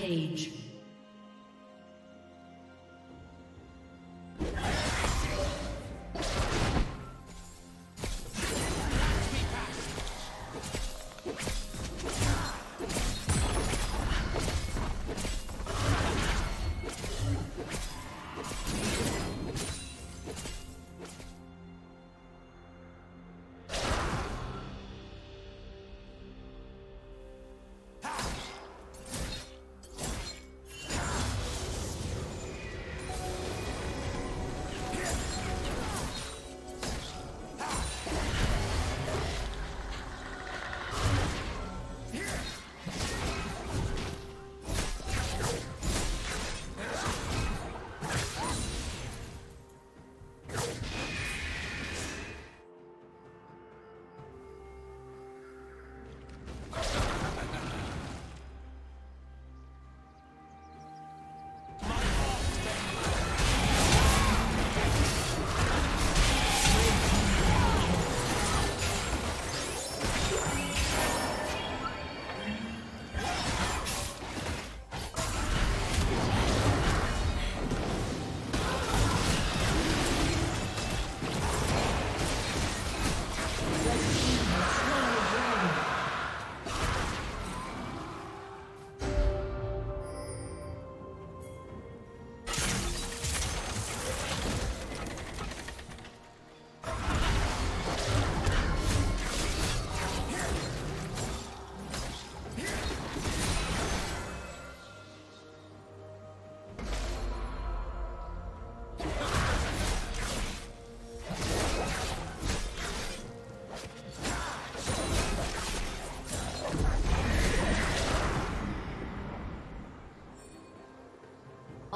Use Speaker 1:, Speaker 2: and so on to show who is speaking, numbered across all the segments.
Speaker 1: Rampage.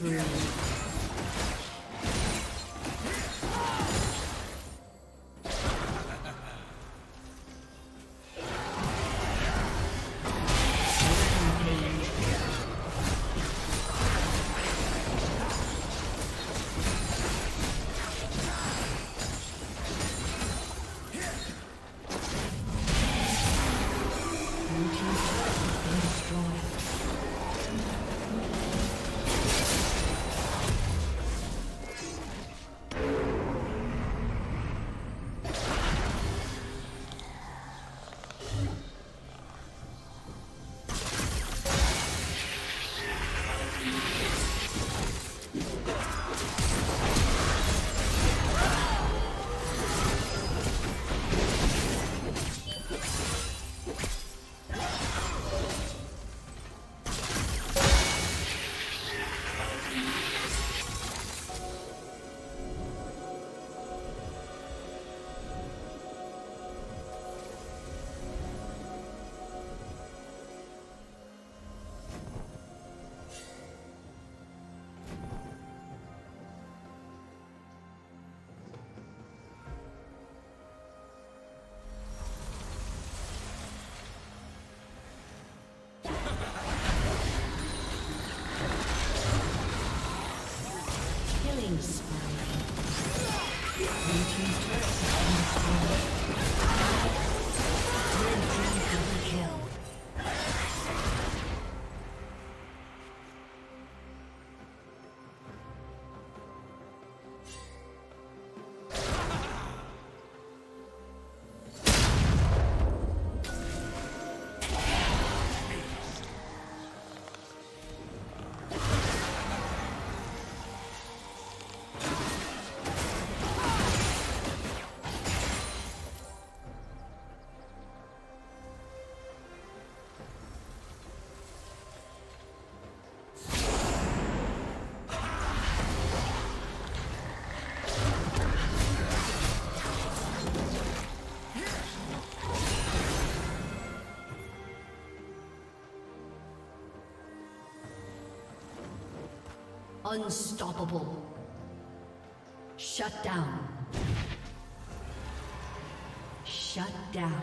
Speaker 1: Killing Unstoppable. Shut down. Shut down.